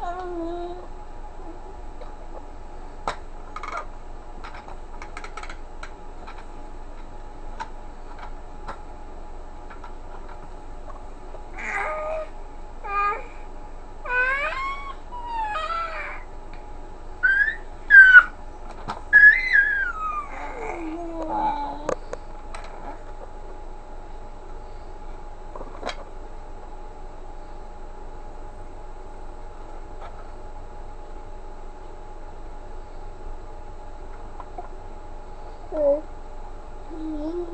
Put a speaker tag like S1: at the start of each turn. S1: Ah,
S2: 嗯，你。